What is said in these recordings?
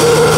Thank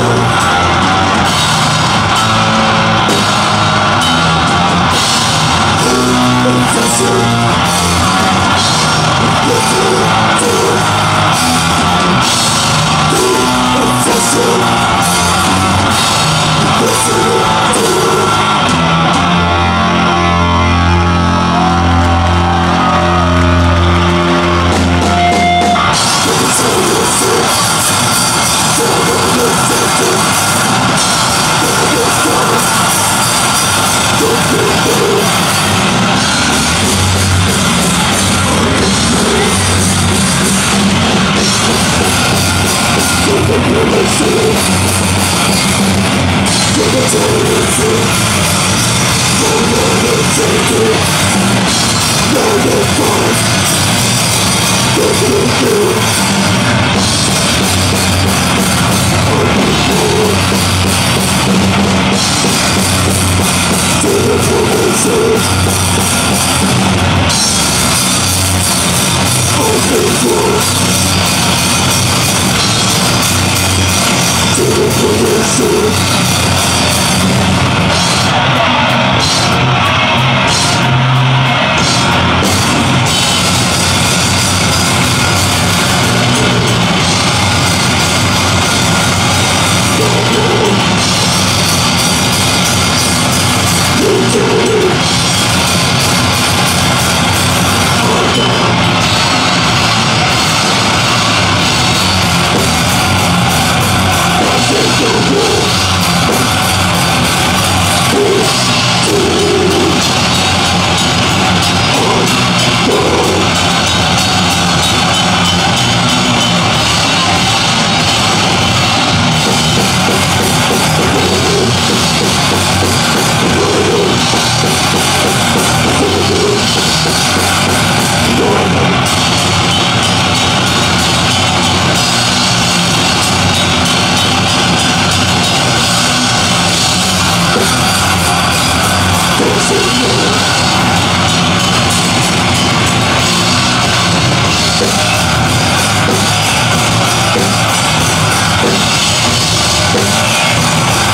you.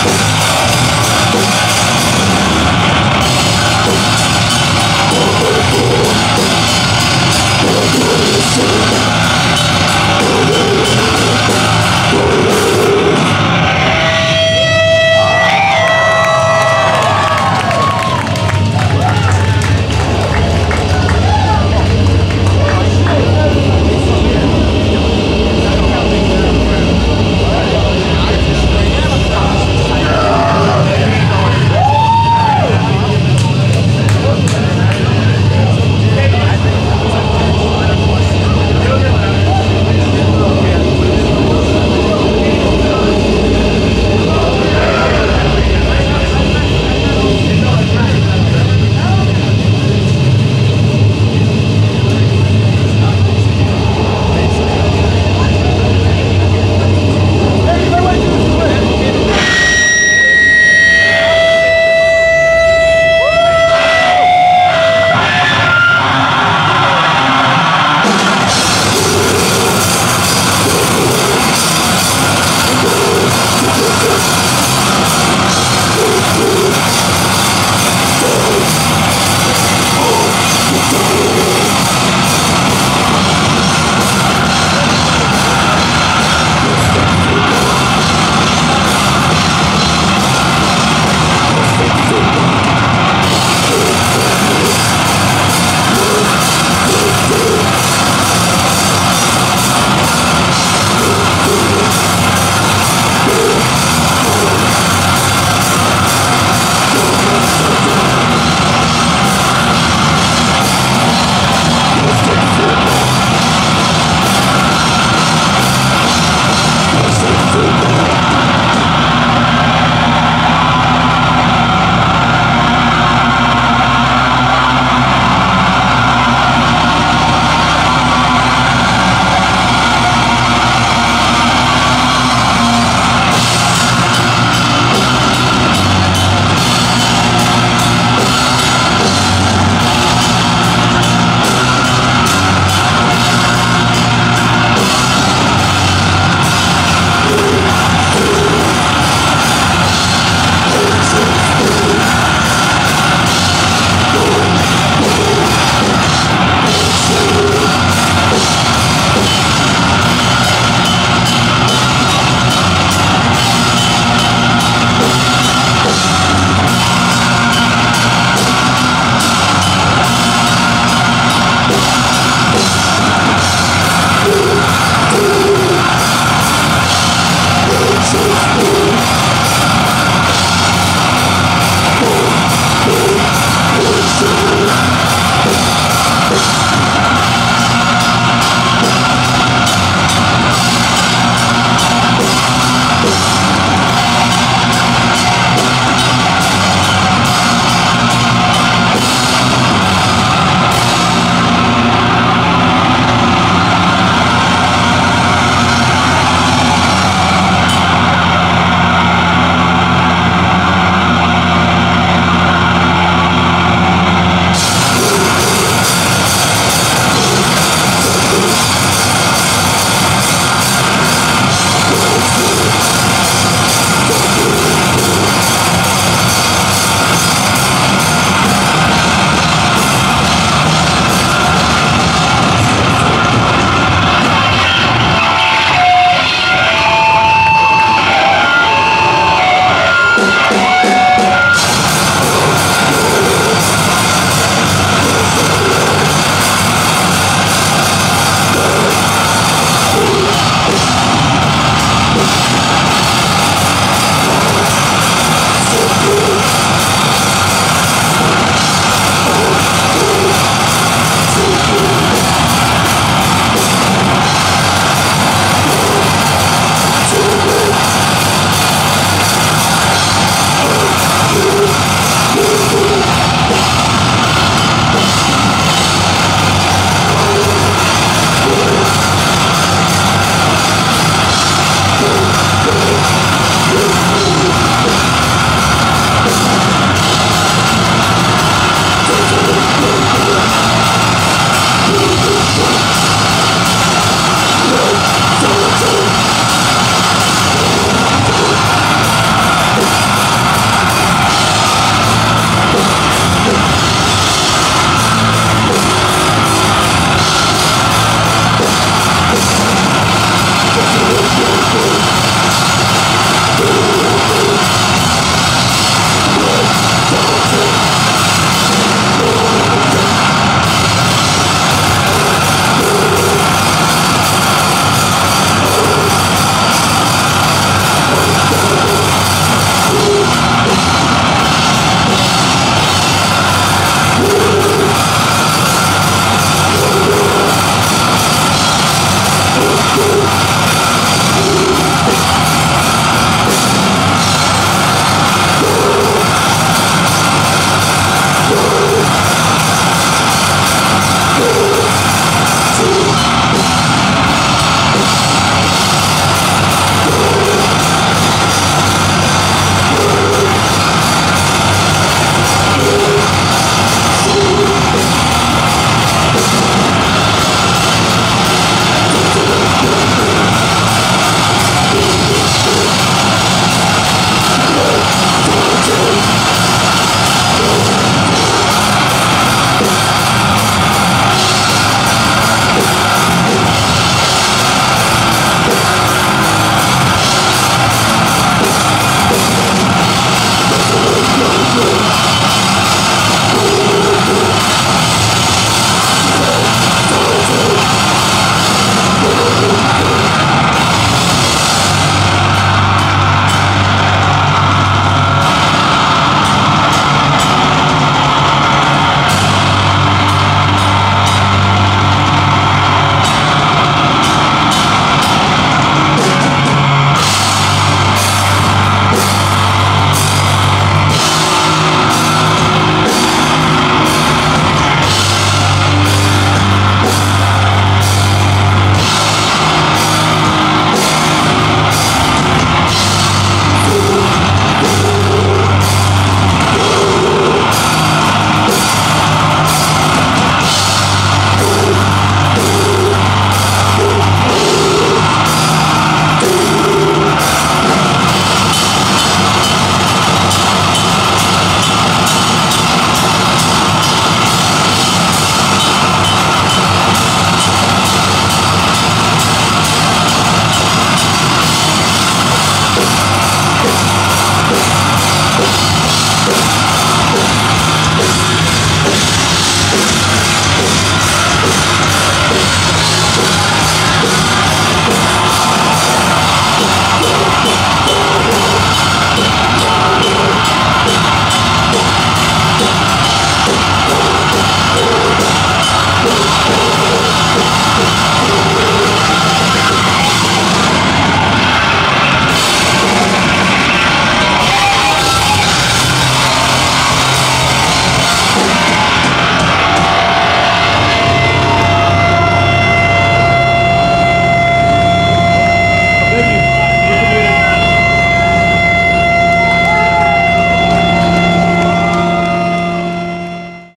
Bye.